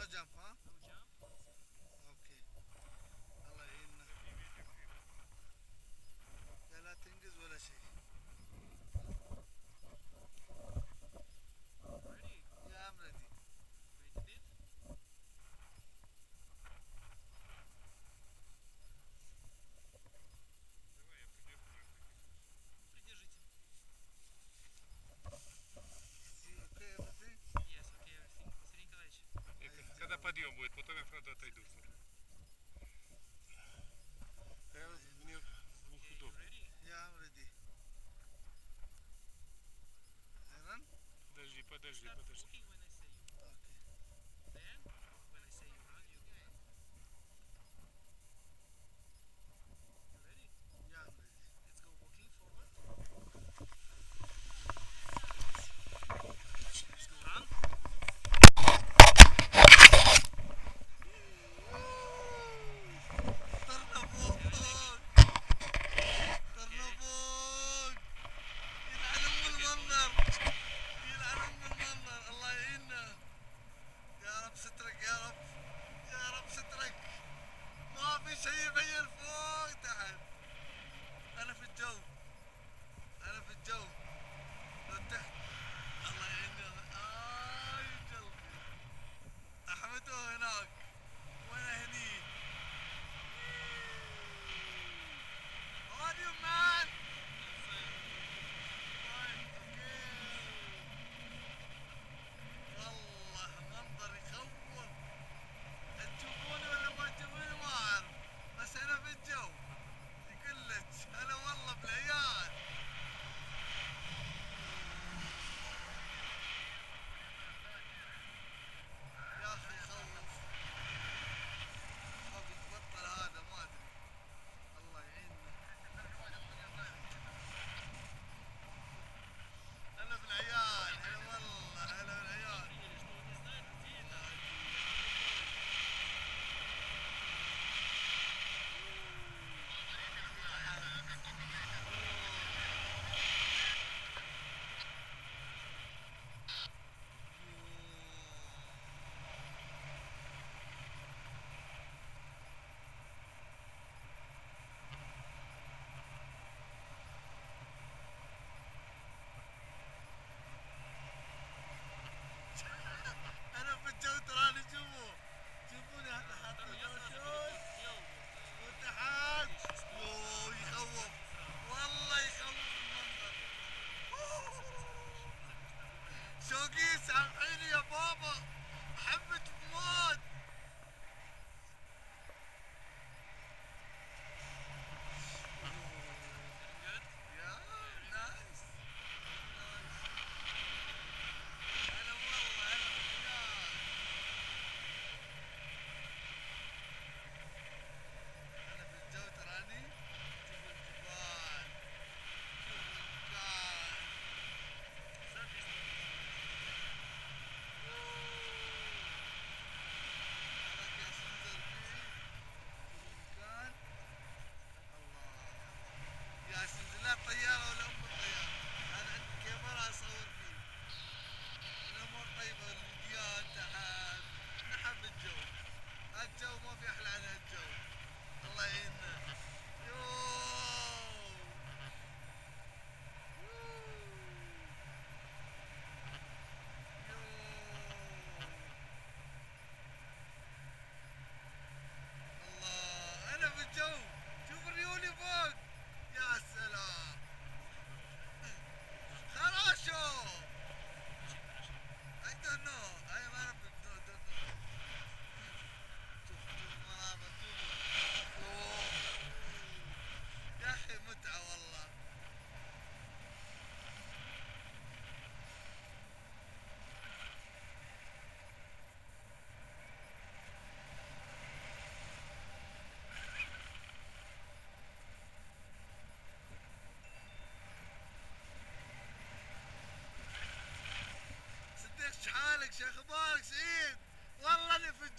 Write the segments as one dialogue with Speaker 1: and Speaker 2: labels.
Speaker 1: No jump.
Speaker 2: conta minha frase da Taidu.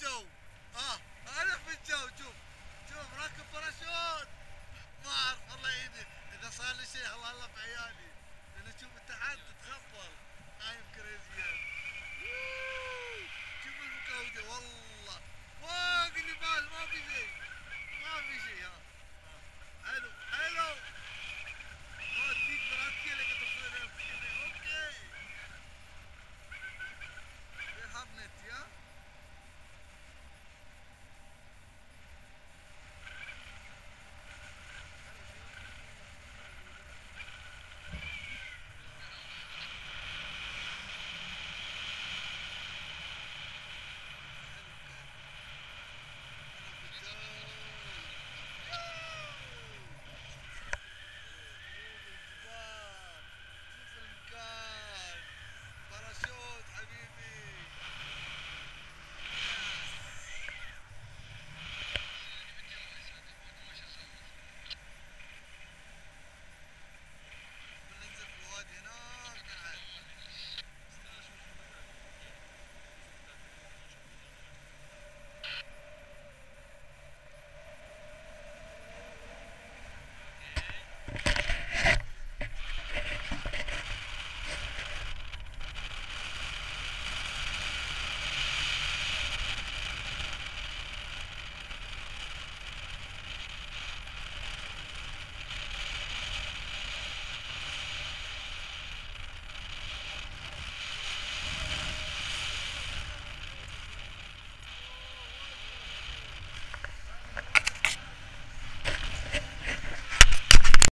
Speaker 1: الجو. آه أنا في الجو. شوف شوف راكب باراشوت. ما أعرف الله يهديك إذا صار لي شيء الله الله في عيالي